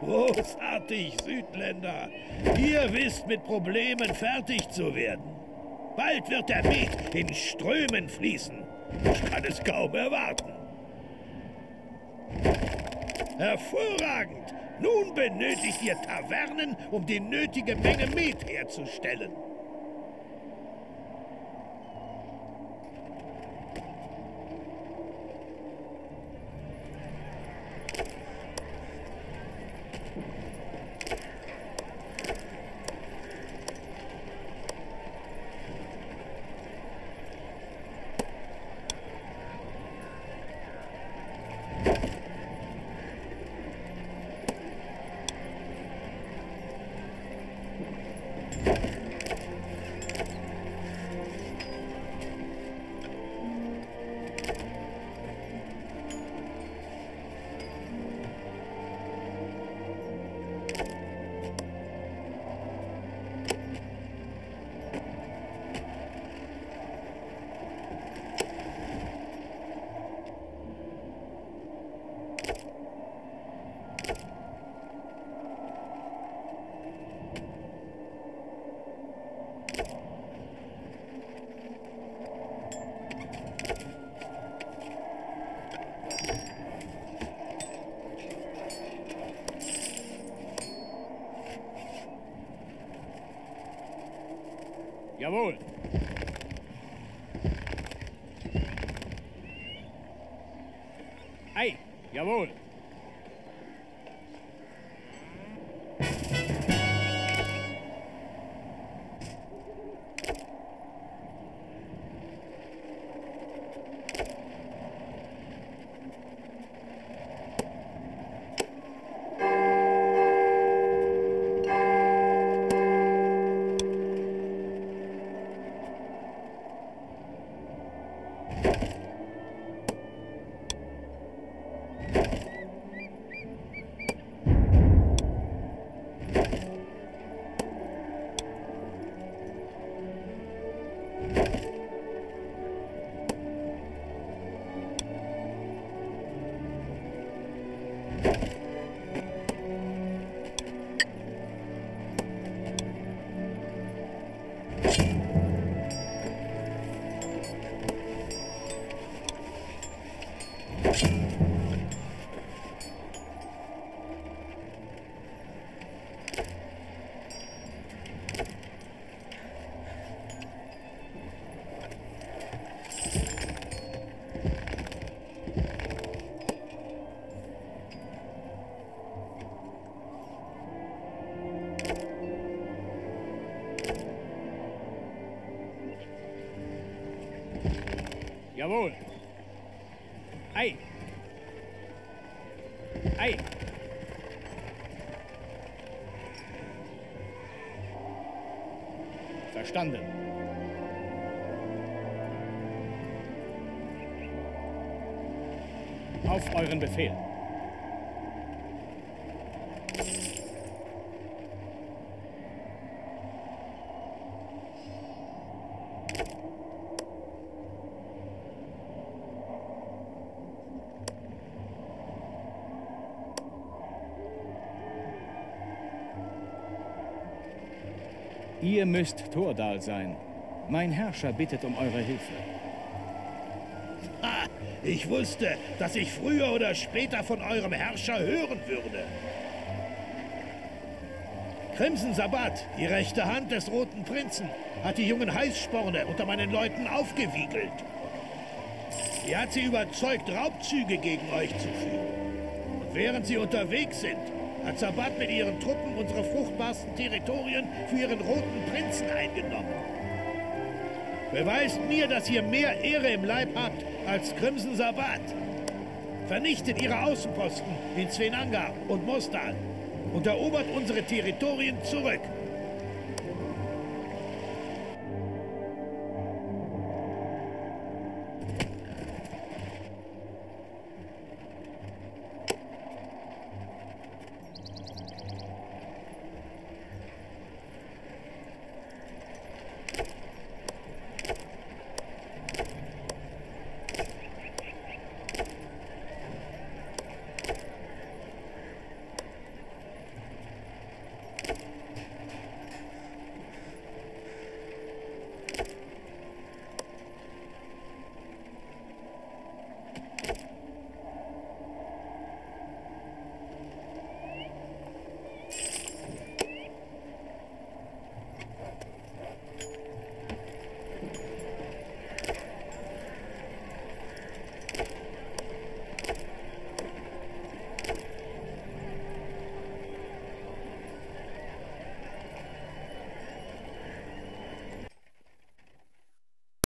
Großartig, Südländer. Ihr wisst, mit Problemen fertig zu werden. Bald wird der Weg in Strömen fließen. Ich kann es kaum erwarten. Hervorragend! Nun benötigt ihr Tavernen, um die nötige Menge Met herzustellen. Jawohl. Ei, jawohl. Jawohl. Ei. Ei. Verstanden. Auf euren Befehl. Ihr müsst Tordal sein. Mein Herrscher bittet um eure Hilfe. Ha! Ich wusste, dass ich früher oder später von eurem Herrscher hören würde. Crimson Sabbat, die rechte Hand des Roten Prinzen, hat die jungen Heißsporne unter meinen Leuten aufgewiegelt. Sie hat sie überzeugt, Raubzüge gegen euch zu führen. Und während sie unterwegs sind, hat Sabbat mit ihren Truppen unsere fruchtbarsten Territorien für ihren roten Prinzen eingenommen. Beweist mir, dass ihr mehr Ehre im Leib habt als Crimson Sabbat. Vernichtet ihre Außenposten in Svenanga und Mostal und erobert unsere Territorien zurück.